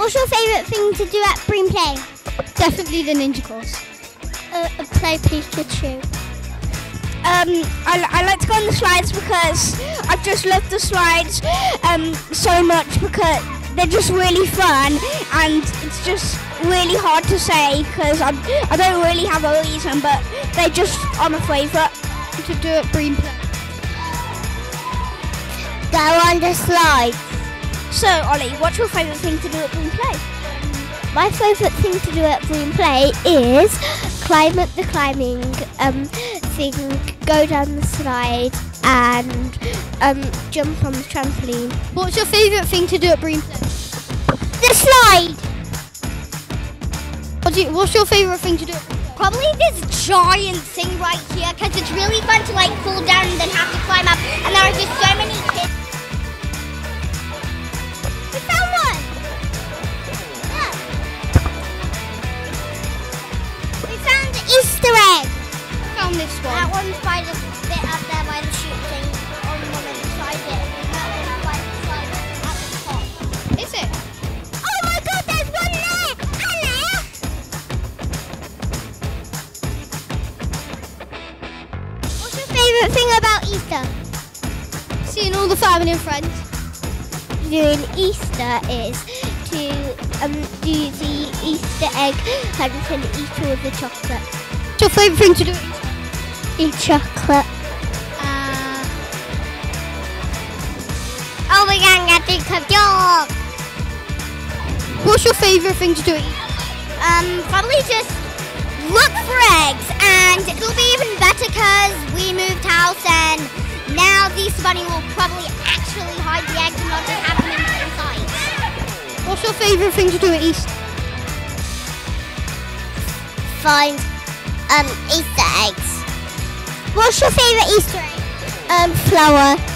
What's your favourite thing to do at Brean Play? Definitely the ninja course. Uh, play Pikachu. Um, I, I like to go on the slides because I just love the slides um, so much because they're just really fun and it's just really hard to say because I, I don't really have a reason, but they're just are my favourite. To do at Brean Play. Go on the slide. So, Ollie, what's your favourite thing to do at Boom Play? My favourite thing to do at Brean Play is climb up the climbing um, thing, go down the slide, and um, jump on the trampoline. What's your favourite thing to do at Brean Play? The slide. What do you, what's your favourite thing to do? Probably this giant thing right here because it's really fun to like fall down and then have to climb up and there are just so This That one. one's by the bit up there by the shoot thing on one the side bit. That one's by the side at the top. Is it? Oh my God! There's one there. Hello. What's your favourite thing about Easter? Seeing all the family and friends. doing Easter is to um, do the Easter egg hunt and eat all the chocolate. What's your favourite thing to do? Eat chocolate. Uh, Oh my god, I think of dog. what's your favourite thing to do? Um, probably just look for eggs, and it'll be even better because we moved house, and now the Easter Bunny will probably actually hide the eggs and not just have them in plain sight. What's your favourite thing to do at Easter? Find um Easter eggs. What's your favourite Easter egg? Um, flower.